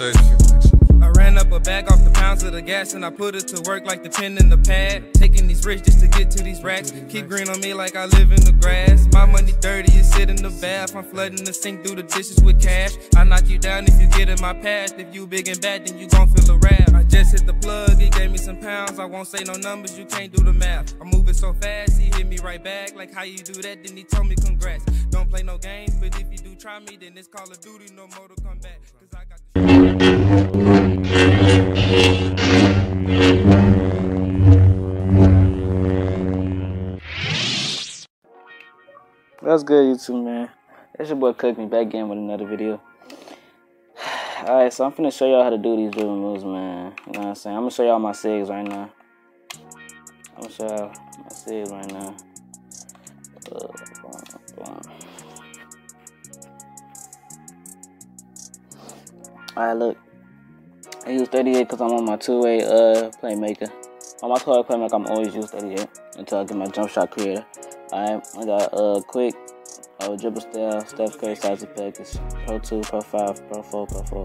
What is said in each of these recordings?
I ran up a bag off the pounds of the gas and I put it to work like the pen in the pad. Taking these risks just to get to these racks. Keep green on me like I live in the grass. My money dirty, you sit in the bath. I'm flooding the sink through the dishes with cash. I knock you down if you get in my path. If you big and bad, then you gon' feel a rap. I just hit the plug, some pounds. I won't say no numbers, you can't do the math. I'm moving so fast, he hit me right back. Like how you do that, then he told me congrats. Don't play no games, but if you do try me, then it's Call of Duty, no more to come back. Cause I got That's good, YouTube, man. It's your boy Cook me back again with another video. Alright, so I'm finna show y'all how to do these dribble moves, man. You know what I'm saying? I'm gonna show y'all my SIGs right now. I'm gonna show y'all my SIGs right now. Uh. Alright, look. I use 38 because I'm on my two-way uh, playmaker. On my two-way playmaker, I'm always use 38 until I get my jump shot creator. Alright, I got uh, quick, uh, dribble style, Steph Curry, size package, Pro 2, Pro 5, Pro 4, Pro 4,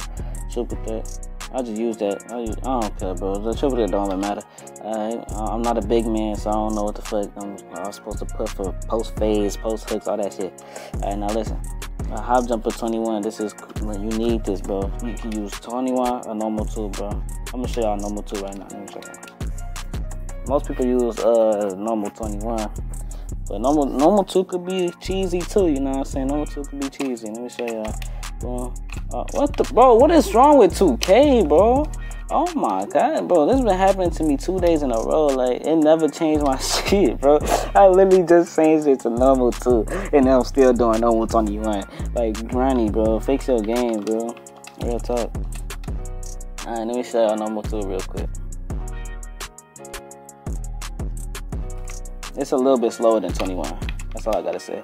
super threat. I just use that. I, use, I don't care, bro. The triple threat don't even matter. Alright, I'm not a big man, so I don't know what the fuck I'm, I'm supposed to put for post phase, post hooks, all that shit. Alright, now listen. A hop jumper 21, this is, you need this, bro. You can use 21 or normal 2, bro. I'm gonna show y'all normal 2 right now. Most people use uh normal 21. But normal normal 2 could be cheesy too, you know what I'm saying? Normal 2 could be cheesy. Let me show y'all. Boom. Uh, what the, bro, what is wrong with 2K, bro? Oh my god, bro, this been happening to me two days in a row. Like, it never changed my shit, bro. I literally just changed it to normal two, and I'm still doing normal 21. Like, Ronnie, bro, fix your game, bro. Real talk. Alright, let me show y'all normal two real quick. It's a little bit slower than 21. That's all I gotta say.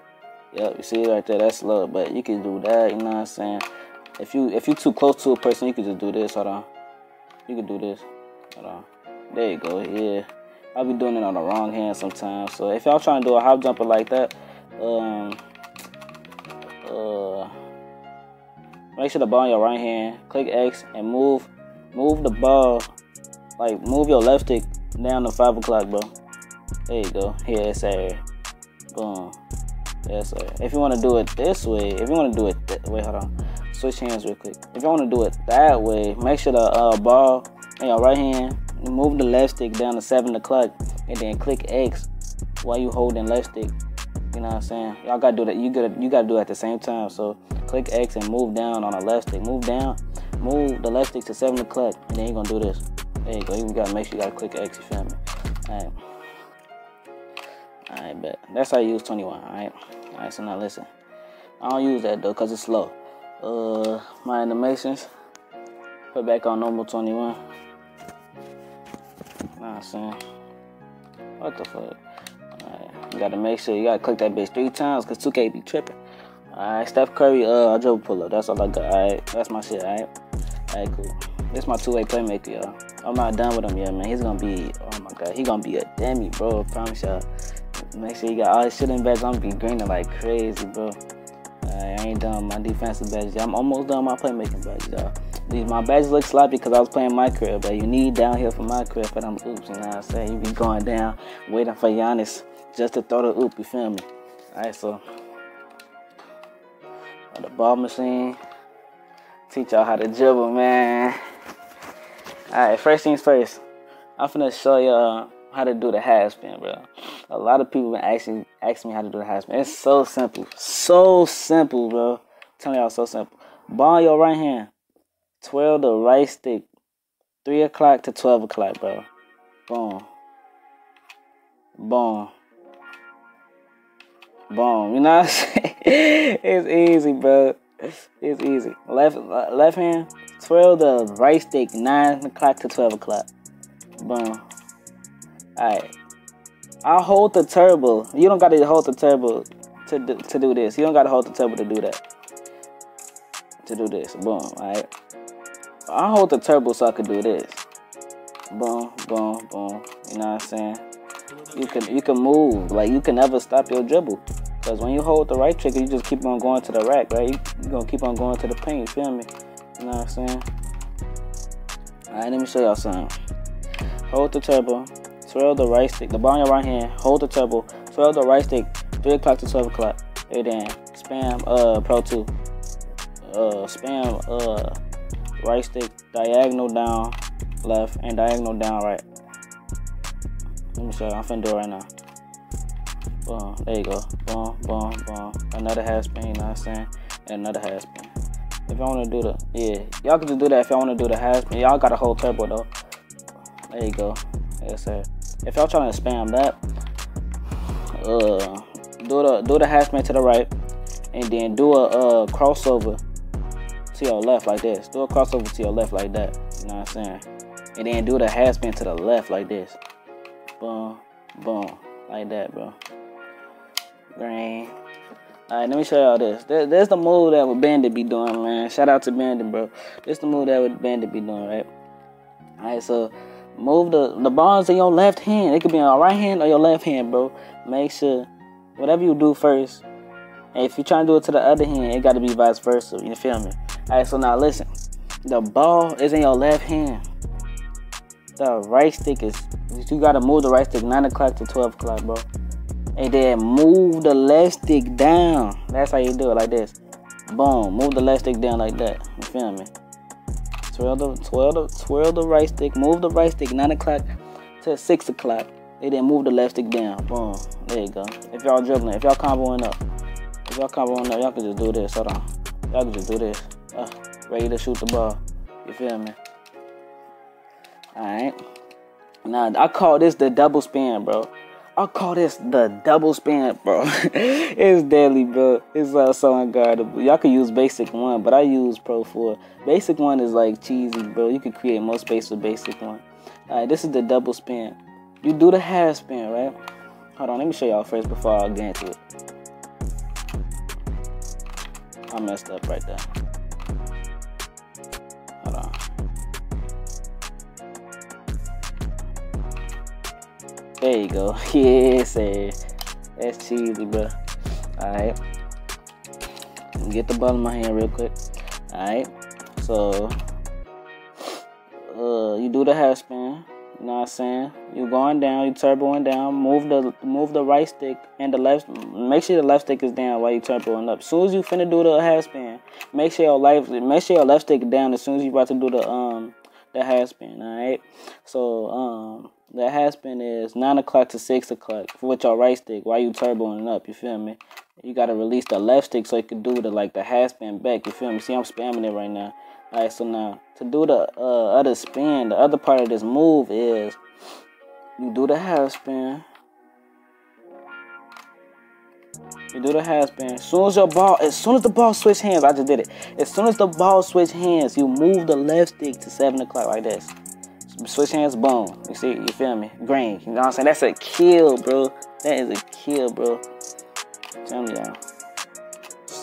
Yep, you see it right there, that's slow, but you can do that, you know what I'm saying? If you if you're too close to a person, you can just do this, hold on. You can do this. Hold on. There you go. Yeah. I'll be doing it on the wrong hand sometimes. So if y'all trying to do a hop jumper like that, um, uh, make sure the ball in your right hand. Click X and move, move the ball, like move your left stick down to five o'clock, bro. There you go. Here, sir. Boom. Yes, sir. If you want to do it this way, if you want to do it, that way, hold on switch hands real quick. If you want to do it that way, make sure the uh, ball in your right hand, move the left stick down to 7 o'clock, and then click X while you holding left stick. You know what I'm saying? Y'all gotta do that. You gotta you gotta do it at the same time. So click X and move down on the left stick. Move down, move the left stick to 7 o'clock, and then you're gonna do this. There you go. You gotta make sure you gotta click X. You feel me? Alright. Alright, bet. That's how you use 21. Alright. Alright. So now listen. I don't use that though, cause it's slow uh, my animations. Put back on normal 21. Nah, saying. What the fuck? Right. You gotta make sure you gotta click that bitch three times because 2K be tripping. Alright, Steph Curry, uh, I dribble pull up. That's all I got. Alright, that's my shit. Alright, alright, cool. This my two-way playmaker, y'all. I'm not done with him yet, man. He's gonna be, oh my god, he gonna be a demi, bro. I promise y'all. Make sure you got all shit in bags. I'm be greening like crazy, bro. I ain't done my defensive badges. I'm almost done my playmaking badges, y'all. These my badges look sloppy because I was playing my crib, but you need down here for my crib for them oops. You know what I'm saying? You be going down, waiting for Giannis just to throw the oop. You feel me? All right, so the ball machine. Teach y'all how to dribble, man. All right, first things first. I'm finna show y'all how to do the half spin, bro. A lot of people been asking asking me how to do the half spin. It's so simple, so simple, bro. I'm telling y'all, so simple. Ball your right hand, twirl the right stick, three o'clock to twelve o'clock, bro. Boom, boom, boom. You know what I'm saying? it's easy, bro. It's easy. Left left hand, twirl the right stick, nine o'clock to twelve o'clock. Boom. Alright. I'll hold the turbo. You don't gotta hold the turbo to do, to do this. You don't gotta hold the turbo to do that. To do this. Boom. Alright. I'll hold the turbo so I can do this. Boom, boom, boom. You know what I'm saying? You can you can move. Like you can never stop your dribble. Because when you hold the right trigger, you just keep on going to the rack, right? You're gonna keep on going to the paint, you feel me? You know what I'm saying? Alright, let me show y'all something. Hold the turbo, twirl the right stick, the ball in your right hand, hold the turbo, twirl the right stick, 3 o'clock to 12 o'clock. And then spam uh Pro 2. Uh spam uh right stick diagonal down left and diagonal down right. Let me show you. I'm finna do it right now. Boom. There you go. Boom, boom, boom. Another half spin, you know what I'm saying? And another half spin. If y'all wanna do the yeah, y'all can just do that if y'all wanna do the half spin. Y'all got a whole turbo though. There you go. Yes sir. If y'all trying to spam that, uh do the do the half spin to the right and then do a uh crossover to your left like this. Do a crossover to your left like that. You know what I'm saying? And then do the half spin to the left like this. Boom, boom, like that, bro. Green. Alright, let me show y'all this. this. This the move that would Bandit be doing, man. Shout out to Bandit, bro. This is the move that would Bandit be doing, right? Alright, so move the the balls in your left hand. It could be on your right hand or your left hand, bro. Make sure whatever you do first. And if you're trying to do it to the other hand, it got to be vice versa. You feel me? Alright, so now listen. The ball is in your left hand. The right stick is. You gotta move the right stick 9 o'clock to 12 o'clock, bro. And then move the left stick down. That's how you do it, like this. Boom. Move the left stick down like that. You feel me? Twirl the, twirl the, twirl the right stick. Move the right stick 9 o'clock to 6 o'clock. And then move the left stick down. Boom. There you go. If y'all dribbling, if y'all comboing up. If y'all comboing up, y'all can just do this. Hold on. Y'all can just do this. Uh, ready to shoot the ball. You feel me? Alright. Now, I call this the double spin, bro. I call this the double spin, bro. it's deadly, bro. It's uh, so unguardable. Y'all can use basic one, but I use Pro 4. Basic one is like cheesy, bro. You can create more space with basic one. Alright, this is the double spin. You do the half spin, right? Hold on, let me show y'all first before I get into it. I messed up right there. Hold on. There you go. Yeah, sir. That's cheesy, bro. Alright. Get the ball in my hand real quick. Alright. So, uh, you do the half spin. You know what I'm saying? You're going down, you turboing down. Move the move the right stick and the left. Make sure the left stick is down while you turboing up. As soon as you finna do the half spin, make sure your left make sure your left stick is down as soon as you about to do the um the half spin. All right. So um the half spin is nine o'clock to six o'clock with your right stick while you turboing up. You feel me? You gotta release the left stick so you can do the like the half spin back. You feel me? See, I'm spamming it right now. Alright, so now to do the uh, other spin, the other part of this move is you do the half spin. You do the half spin. As soon as your ball, as soon as the ball switch hands, I just did it. As soon as the ball switch hands, you move the left stick to seven o'clock like this. Switch hands, boom. You see, you feel me? Green. You know what I'm saying? That's a kill, bro. That is a kill, bro. Tell me y'all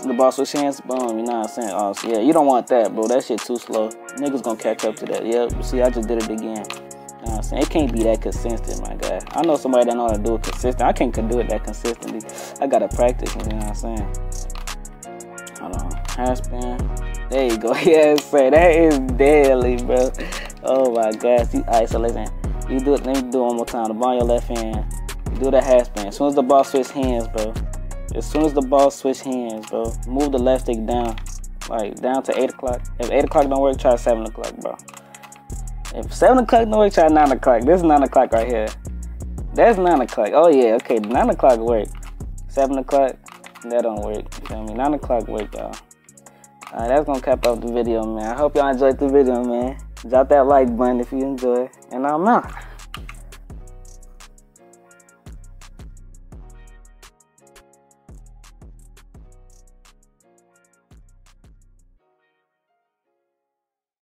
the ball switch hands, boom, you know what I'm saying? Oh, so yeah, you don't want that, bro. That shit too slow. Niggas gonna catch up to that. Yep. see, I just did it again. Know what I'm saying? It can't be that consistent, my guy. I know somebody that know how to do it consistent. I can't do it that consistently. I gotta practice, you know what I'm saying? Hold on. Half spin. There you go. yes, sir. That is deadly, bro. Oh my gosh. You, all right, so listen. You do it. Let me do it one more time. The ball your left hand. You do the half spin. As soon as the ball switch hands, bro. As soon as the ball switch hands, bro, move the left stick down, like down to eight o'clock. If eight o'clock don't work, try seven o'clock, bro. If seven o'clock don't work, try nine o'clock. This is nine o'clock right here. That's nine o'clock. Oh yeah, okay, nine o'clock work. Seven o'clock, that don't work. You feel me? Nine o'clock work, y'all. Alright, that's gonna cap off the video, man. I hope y'all enjoyed the video, man. Drop that like button if you enjoy, and I'm out.